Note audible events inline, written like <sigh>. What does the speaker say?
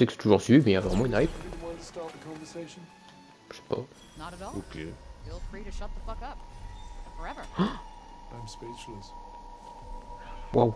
sais que c'est toujours celui, mais il y a vraiment une hype. Je sais pas. Ok. <gasps> Wow.